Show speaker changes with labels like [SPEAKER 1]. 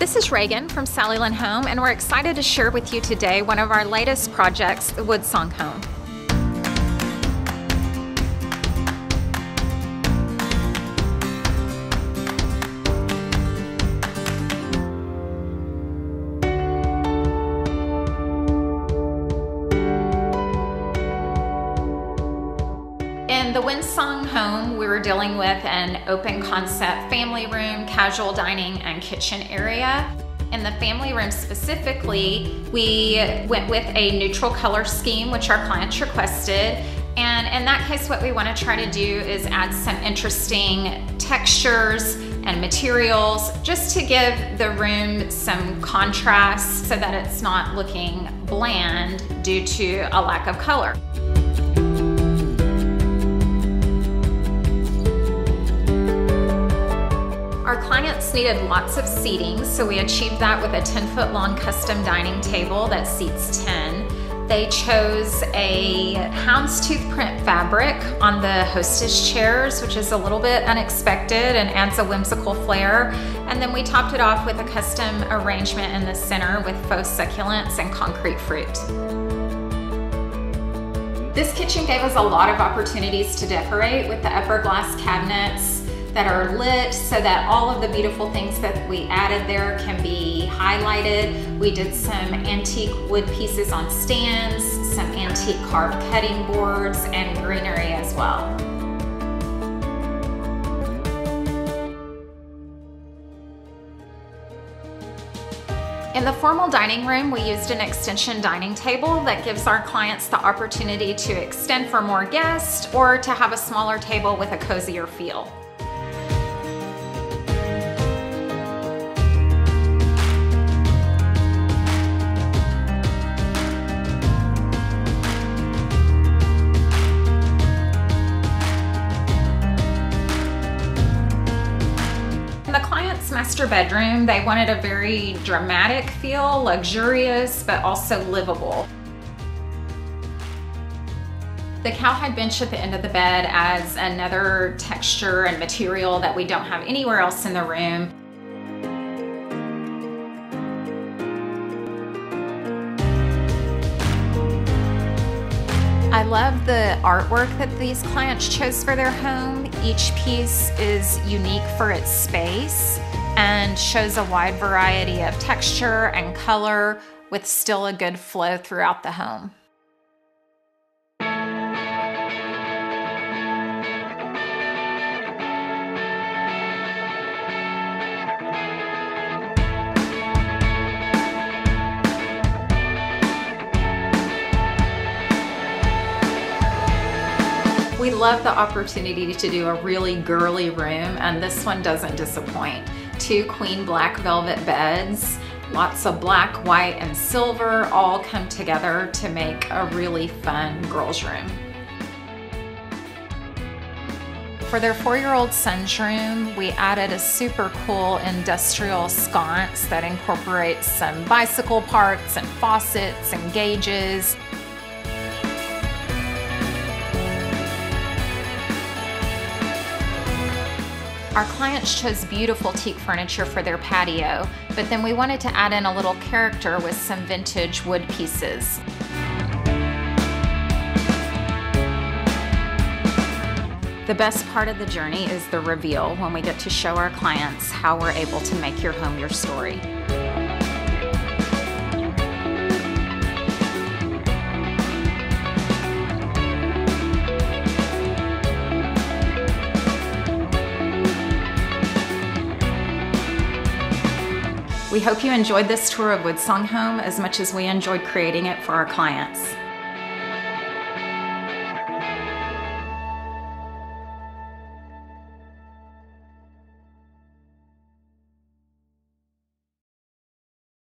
[SPEAKER 1] This is Reagan from Sally Lynn Home, and we're excited to share with you today one of our latest projects, the Woodsong Home. In the Winsong home, we were dealing with an open concept family room, casual dining, and kitchen area. In the family room specifically, we went with a neutral color scheme, which our clients requested. And in that case, what we wanna to try to do is add some interesting textures and materials just to give the room some contrast so that it's not looking bland due to a lack of color. Our clients needed lots of seating, so we achieved that with a 10 foot long custom dining table that seats 10. They chose a houndstooth print fabric on the hostess chairs, which is a little bit unexpected and adds a whimsical flair. And then we topped it off with a custom arrangement in the center with faux succulents and concrete fruit. This kitchen gave us a lot of opportunities to decorate with the upper glass cabinets, that are lit so that all of the beautiful things that we added there can be highlighted. We did some antique wood pieces on stands, some antique carved cutting boards, and greenery as well. In the formal dining room, we used an extension dining table that gives our clients the opportunity to extend for more guests or to have a smaller table with a cozier feel. Master bedroom, they wanted a very dramatic feel, luxurious, but also livable. The cowhide bench at the end of the bed adds another texture and material that we don't have anywhere else in the room. I love the artwork that these clients chose for their home. Each piece is unique for its space and shows a wide variety of texture and color with still a good flow throughout the home. We love the opportunity to do a really girly room and this one doesn't disappoint. Two queen black velvet beds, lots of black, white, and silver all come together to make a really fun girls room. For their four-year-old son's room, we added a super cool industrial sconce that incorporates some bicycle parts and faucets and gauges. Our clients chose beautiful teak furniture for their patio, but then we wanted to add in a little character with some vintage wood pieces. The best part of the journey is the reveal when we get to show our clients how we're able to make your home your story. We hope you enjoyed this tour of Woodsong Home as much as we enjoyed creating it for our clients.